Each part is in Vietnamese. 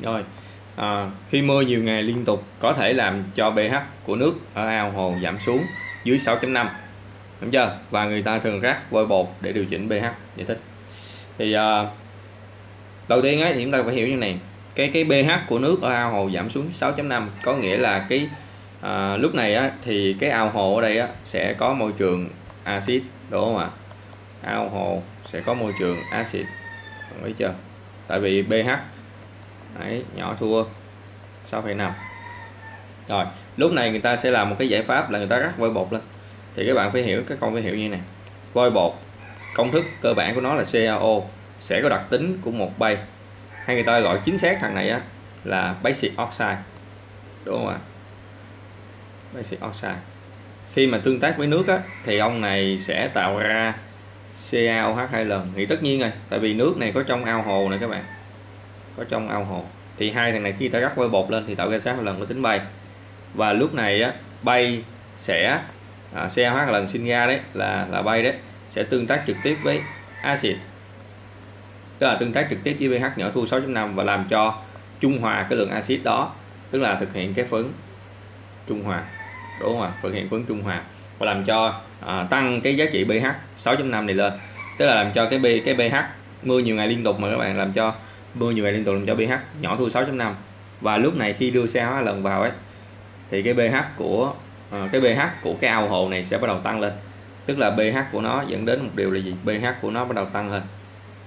rồi à, khi mưa nhiều ngày liên tục có thể làm cho pH của nước ở ao hồ giảm xuống dưới 6.5 đúng chưa? Và người ta thường rắc vôi bột để điều chỉnh pH giải thích. Thì à, đầu tiên ấy thì chúng ta phải hiểu như này. Cái cái pH của nước ở ao hồ giảm xuống 6.5 có nghĩa là cái à, lúc này á, thì cái ao hồ ở đây á, sẽ có môi trường axit đúng không ạ? Ao hồ sẽ có môi trường axit. Thấy chưa? Tại vì pH Đấy, nhỏ thua. 6,5 rồi lúc này người ta sẽ làm một cái giải pháp là người ta rắc vôi bột lên. Thì các bạn phải hiểu các con phải hiểu như này. Vôi bột công thức cơ bản của nó là CaO sẽ có đặc tính của một bay. Hay người ta gọi chính xác thằng này á là basic oxide. Đúng không ạ? Basic oxide. Khi mà tương tác với nước á, thì ông này sẽ tạo ra CaOH hai lần. Thì tất nhiên rồi tại vì nước này có trong ao hồ này các bạn có trong ao hồ. Thì hai thằng này khi ta rắc vôi bột lên thì tạo ra sát lần có tính bay. Và lúc này á, bay sẽ à, hóa lần sinh ra đấy là là bay đấy sẽ tương tác trực tiếp với axit. Tức là tương tác trực tiếp với pH nhỏ thu 6.5 và làm cho trung hòa cái lượng axit đó tức là thực hiện cái phấn trung hòa. Đúng không ạ? Thực hiện phấn trung hòa và làm cho à, tăng cái giá trị pH 6.5 này lên. Tức là làm cho cái B cái pH mưa nhiều ngày liên tục mà các bạn làm cho mưa nhiều ngày liên tục làm cho pH nhỏ thu 6.5 và lúc này khi đưa xe hóa lần vào ấy thì cái pH của à, cái pH của cái ao hồ này sẽ bắt đầu tăng lên. Tức là pH của nó dẫn đến một điều là gì? pH của nó bắt đầu tăng lên.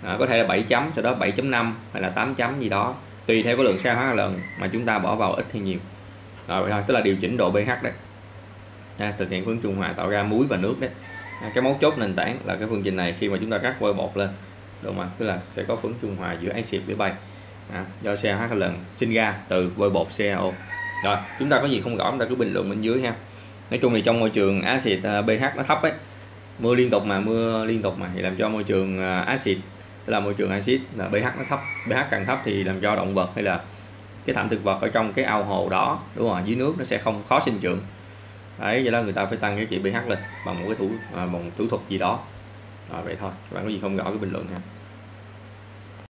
À, có thể là 7 chấm sau đó 7.5 hay là 8 chấm gì đó. Tùy theo cái lượng xe hóa lần mà chúng ta bỏ vào ít hay nhiều. Rồi thôi tức là điều chỉnh độ pH đấy. À, thực hiện phương trung hòa tạo ra muối và nước đấy. À, cái mấu chốt nền tảng là cái phương trình này khi mà chúng ta cắt vôi bột lên đúng không tức là sẽ có phấn trung hòa giữa axit với bay. À, do CH lần sinh ra từ vôi bột CaO rồi chúng ta có gì không rõ chúng ta cứ bình luận bên dưới ha. Nói chung thì trong môi trường axit à, pH nó thấp ấy mưa liên tục mà mưa liên tục mà thì làm cho môi trường à, axit tức là môi trường axit là pH nó thấp. pH càng thấp thì làm cho động vật hay là cái thảm thực vật ở trong cái ao hồ đó đúng không dưới nước nó sẽ không khó sinh trưởng. Đấy vậy đó người ta phải tăng cái trị pH lên bằng một cái thủ à, bằng một thủ thuật gì đó à, vậy thôi. Các bạn có gì không rõ cái bình luận nha.